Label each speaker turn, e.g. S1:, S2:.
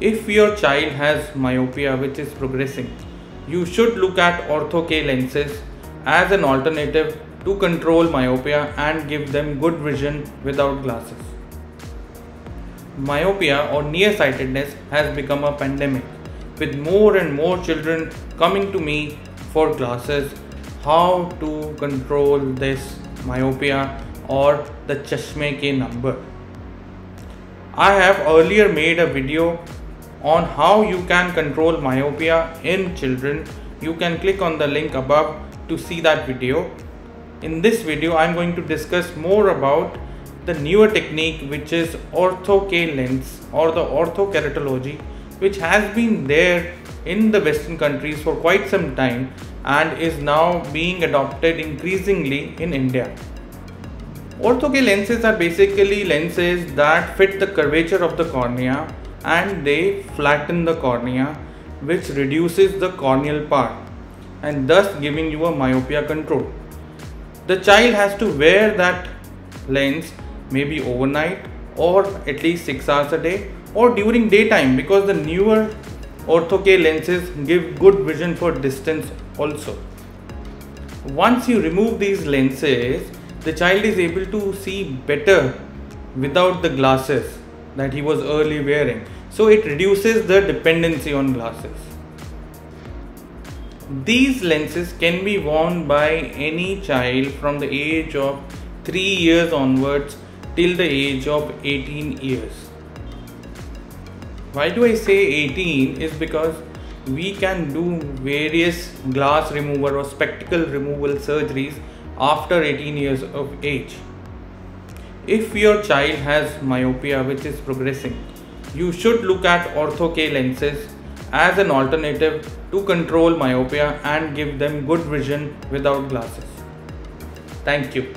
S1: If your child has myopia which is progressing, you should look at ortho K lenses as an alternative to control myopia and give them good vision without glasses. Myopia or nearsightedness has become a pandemic with more and more children coming to me for glasses how to control this myopia or the chashme ke number. I have earlier made a video on how you can control myopia in children. You can click on the link above to see that video. In this video, I am going to discuss more about the newer technique which is ortho K lens or the orthokeratology which has been there in the western countries for quite some time and is now being adopted increasingly in India. Ortho K lenses are basically lenses that fit the curvature of the cornea and they flatten the cornea which reduces the corneal part and thus giving you a myopia control. The child has to wear that lens maybe overnight or at least 6 hours a day or during daytime because the newer ortho K lenses give good vision for distance also. Once you remove these lenses, the child is able to see better without the glasses that he was early wearing. So it reduces the dependency on glasses. These lenses can be worn by any child from the age of 3 years onwards till the age of 18 years. Why do I say 18 is because we can do various glass removal or spectacle removal surgeries after 18 years of age. If your child has myopia which is progressing, you should look at ortho K lenses as an alternative to control myopia and give them good vision without glasses. Thank you.